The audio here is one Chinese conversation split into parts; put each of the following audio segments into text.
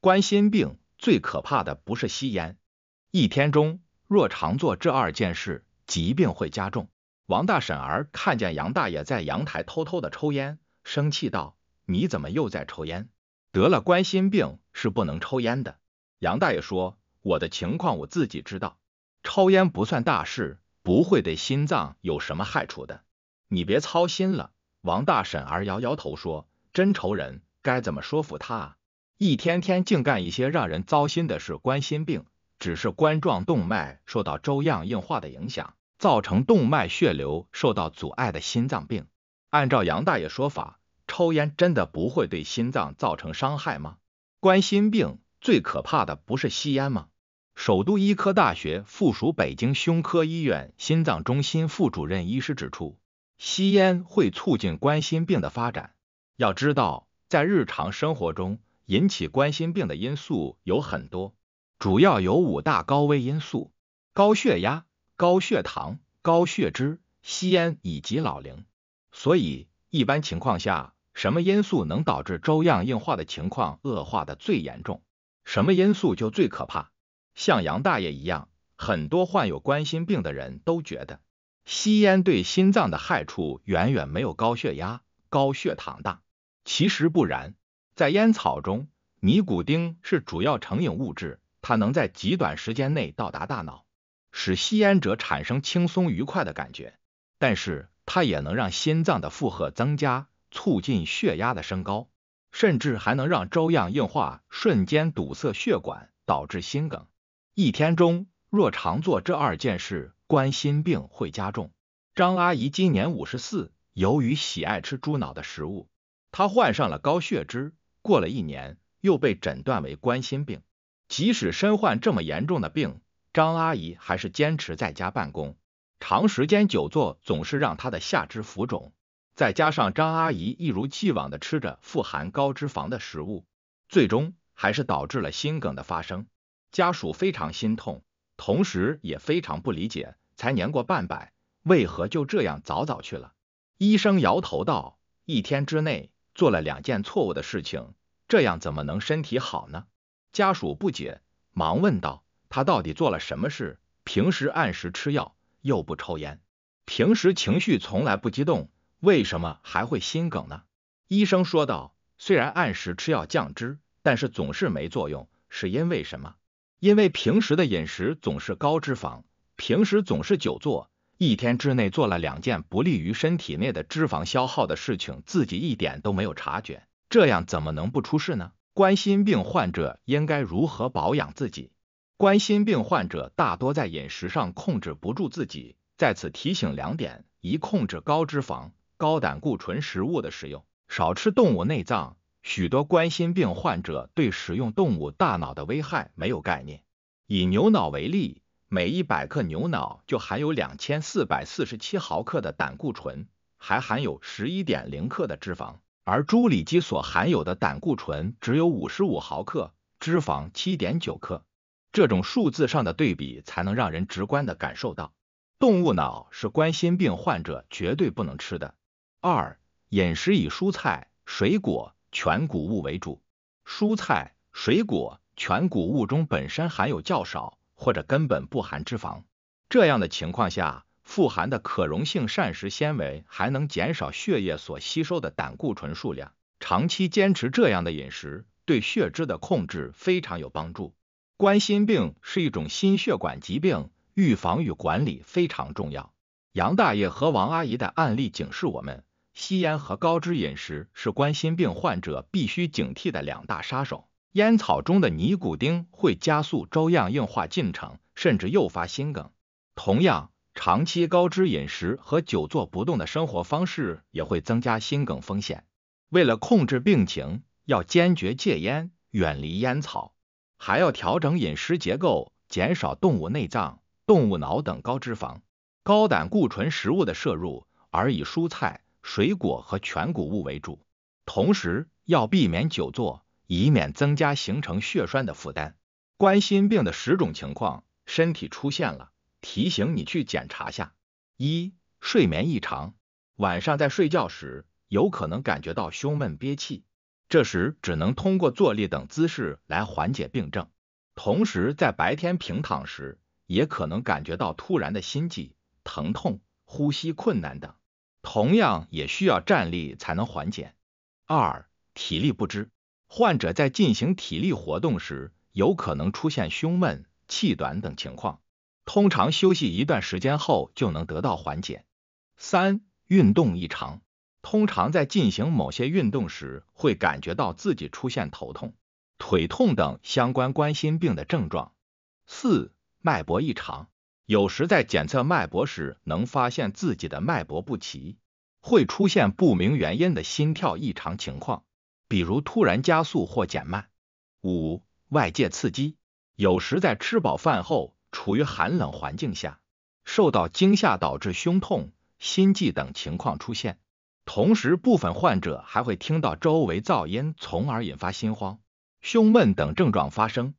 冠心病最可怕的不是吸烟，一天中若常做这二件事，疾病会加重。王大婶儿看见杨大爷在阳台偷偷的抽烟，生气道：“你怎么又在抽烟？得了冠心病是不能抽烟的。”杨大爷说：“我的情况我自己知道，抽烟不算大事，不会对心脏有什么害处的，你别操心了。”王大婶儿摇摇头说：“真愁人，该怎么说服他啊？一天天净干一些让人糟心的事。冠心病只是冠状动脉受到粥样硬化的影响，造成动脉血流受到阻碍的心脏病。按照杨大爷说法，抽烟真的不会对心脏造成伤害吗？冠心病最可怕的不是吸烟吗？”首都医科大学附属北京胸科医院心脏中心副主任医师指出。吸烟会促进冠心病的发展。要知道，在日常生活中，引起冠心病的因素有很多，主要有五大高危因素：高血压、高血糖、高血脂、吸烟以及老龄。所以，一般情况下，什么因素能导致粥样硬化的情况恶化的最严重，什么因素就最可怕。像杨大爷一样，很多患有冠心病的人都觉得。吸烟对心脏的害处远远没有高血压、高血糖大。其实不然，在烟草中，尼古丁是主要成瘾物质，它能在极短时间内到达大脑，使吸烟者产生轻松愉快的感觉。但是，它也能让心脏的负荷增加，促进血压的升高，甚至还能让粥样硬化，瞬间堵塞血管，导致心梗。一天中若常做这二件事，冠心病会加重。张阿姨今年五十四，由于喜爱吃猪脑的食物，她患上了高血脂。过了一年，又被诊断为冠心病。即使身患这么严重的病，张阿姨还是坚持在家办公。长时间久坐总是让她的下肢浮肿，再加上张阿姨一如既往的吃着富含高脂肪的食物，最终还是导致了心梗的发生。家属非常心痛。同时也非常不理解，才年过半百，为何就这样早早去了？医生摇头道：“一天之内做了两件错误的事情，这样怎么能身体好呢？”家属不解，忙问道：“他到底做了什么事？平时按时吃药，又不抽烟，平时情绪从来不激动，为什么还会心梗呢？”医生说道：“虽然按时吃药降脂，但是总是没作用，是因为什么？”因为平时的饮食总是高脂肪，平时总是久坐，一天之内做了两件不利于身体内的脂肪消耗的事情，自己一点都没有察觉，这样怎么能不出事呢？冠心病患者应该如何保养自己？冠心病患者大多在饮食上控制不住自己，在此提醒两点：一、控制高脂肪、高胆固醇食物的食用，少吃动物内脏。许多冠心病患者对食用动物大脑的危害没有概念。以牛脑为例，每一百克牛脑就含有两千四百四十七毫克的胆固醇，还含有十一点零克的脂肪，而猪里脊所含有的胆固醇只有五十五毫克，脂肪七点九克。这种数字上的对比，才能让人直观的感受到，动物脑是冠心病患者绝对不能吃的。二、饮食以蔬菜、水果。全谷物为主，蔬菜、水果、全谷物中本身含有较少或者根本不含脂肪。这样的情况下，富含的可溶性膳食纤维还能减少血液所吸收的胆固醇数量。长期坚持这样的饮食，对血脂的控制非常有帮助。冠心病是一种心血管疾病，预防与管理非常重要。杨大爷和王阿姨的案例警示我们。吸烟和高脂饮食是冠心病患者必须警惕的两大杀手。烟草中的尼古丁会加速粥样硬化进程，甚至诱发心梗。同样，长期高脂饮食和久坐不动的生活方式也会增加心梗风险。为了控制病情，要坚决戒烟，远离烟草，还要调整饮食结构，减少动物内脏、动物脑等高脂肪、高胆固醇食物的摄入，而以蔬菜。水果和全谷物为主，同时要避免久坐，以免增加形成血栓的负担。冠心病的十种情况，身体出现了，提醒你去检查下。一、睡眠异常，晚上在睡觉时有可能感觉到胸闷憋气，这时只能通过坐立等姿势来缓解病症。同时，在白天平躺时，也可能感觉到突然的心悸、疼痛、呼吸困难等，同样也需要站立才能缓解。二、体力不支，患者在进行体力活动时，有可能出现胸闷、气短等情况，通常休息一段时间后就能得到缓解。三、运动异常。通常在进行某些运动时，会感觉到自己出现头痛、腿痛等相关冠心病的症状。四、脉搏异常，有时在检测脉搏时，能发现自己的脉搏不齐，会出现不明原因的心跳异常情况，比如突然加速或减慢。五、外界刺激，有时在吃饱饭后，处于寒冷环境下，受到惊吓导致胸痛、心悸等情况出现。同时，部分患者还会听到周围噪音，从而引发心慌、胸闷等症状发生。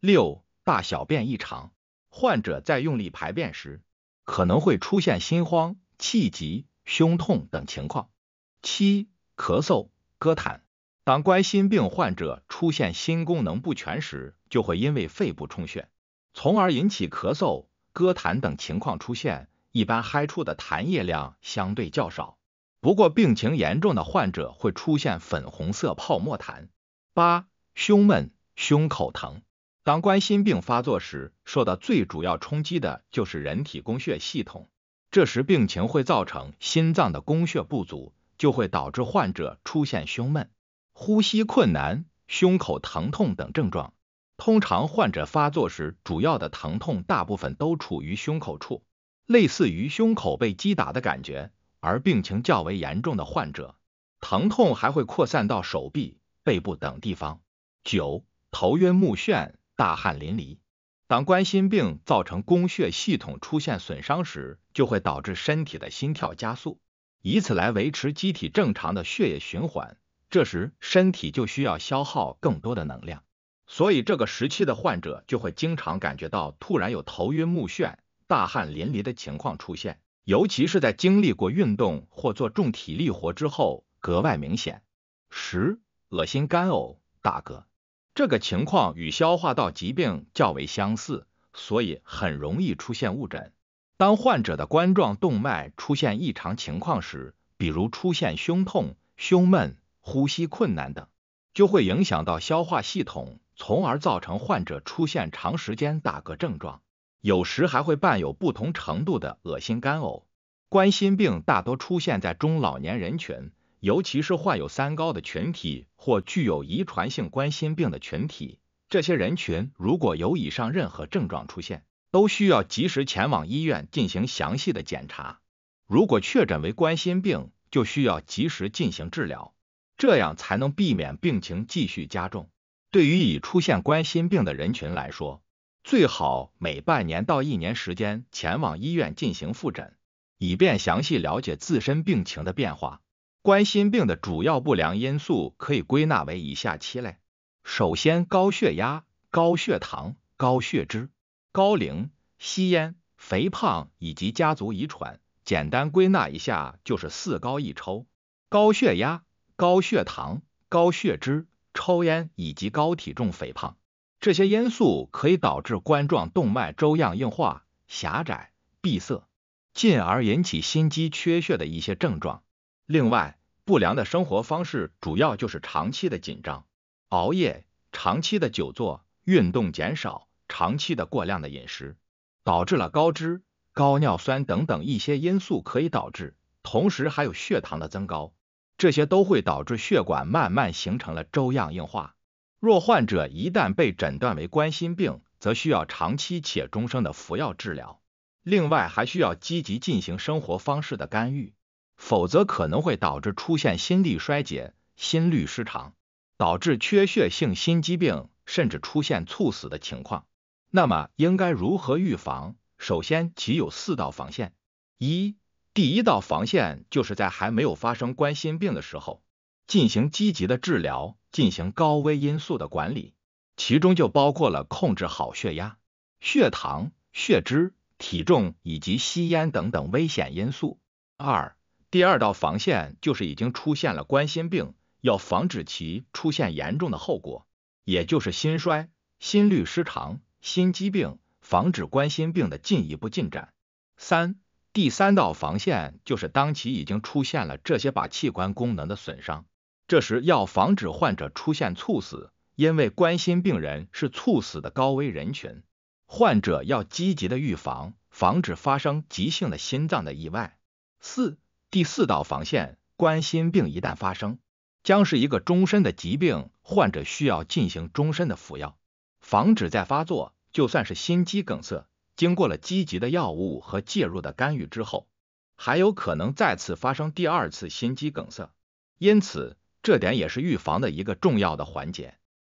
六、大小便异常，患者在用力排便时，可能会出现心慌、气急、胸痛等情况。七、咳嗽、歌痰，当冠心病患者出现心功能不全时，就会因为肺部充血，从而引起咳嗽、歌痰等情况出现。一般嗨出的痰液量相对较少。不过，病情严重的患者会出现粉红色泡沫痰。八、胸闷、胸口疼。当冠心病发作时，受到最主要冲击的就是人体供血系统，这时病情会造成心脏的供血不足，就会导致患者出现胸闷、呼吸困难、胸口疼痛等症状。通常患者发作时，主要的疼痛大部分都处于胸口处，类似于胸口被击打的感觉。而病情较为严重的患者，疼痛还会扩散到手臂、背部等地方。九、头晕目眩、大汗淋漓。当冠心病造成供血系统出现损伤时，就会导致身体的心跳加速，以此来维持机体正常的血液循环。这时身体就需要消耗更多的能量，所以这个时期的患者就会经常感觉到突然有头晕目眩、大汗淋漓的情况出现。尤其是在经历过运动或做重体力活之后，格外明显。十、恶心干呕、打嗝，这个情况与消化道疾病较为相似，所以很容易出现误诊。当患者的冠状动脉出现异常情况时，比如出现胸痛、胸闷、呼吸困难等，就会影响到消化系统，从而造成患者出现长时间打嗝症状。有时还会伴有不同程度的恶心干呕。冠心病大多出现在中老年人群，尤其是患有三高的群体或具有遗传性冠心病的群体。这些人群如果有以上任何症状出现，都需要及时前往医院进行详细的检查。如果确诊为冠心病，就需要及时进行治疗，这样才能避免病情继续加重。对于已出现冠心病的人群来说，最好每半年到一年时间前往医院进行复诊，以便详细了解自身病情的变化。冠心病的主要不良因素可以归纳为以下七类：首先，高血压、高血糖、高血脂、高龄、吸烟、肥胖以及家族遗传。简单归纳一下，就是四高一抽：高血压、高血糖、高血脂、抽烟以及高体重肥胖。这些因素可以导致冠状动脉粥样硬化、狭窄、闭塞，进而引起心肌缺血的一些症状。另外，不良的生活方式主要就是长期的紧张、熬夜、长期的久坐、运动减少、长期的过量的饮食，导致了高脂、高尿酸等等一些因素可以导致。同时还有血糖的增高，这些都会导致血管慢慢形成了粥样硬化。若患者一旦被诊断为冠心病，则需要长期且终生的服药治疗。另外，还需要积极进行生活方式的干预，否则可能会导致出现心力衰竭、心律失常，导致缺血性心肌病，甚至出现猝死的情况。那么，应该如何预防？首先，其有四道防线。一、第一道防线就是在还没有发生冠心病的时候，进行积极的治疗。进行高危因素的管理，其中就包括了控制好血压、血糖、血脂、体重以及吸烟等等危险因素。二，第二道防线就是已经出现了冠心病，要防止其出现严重的后果，也就是心衰、心律失常、心肌病，防止冠心病的进一步进展。三、第三道防线就是当其已经出现了这些把器官功能的损伤，这时要防止患者出现猝死，因为冠心病人是猝死的高危人群，患者要积极的预防，防止发生急性的心脏的意外。四、第四道防线，冠心病一旦发生。将是一个终身的疾病，患者需要进行终身的服药，防止再发作。就算是心肌梗塞，经过了积极的药物和介入的干预之后，还有可能再次发生第二次心肌梗塞。因此，这点也是预防的一个重要的环节。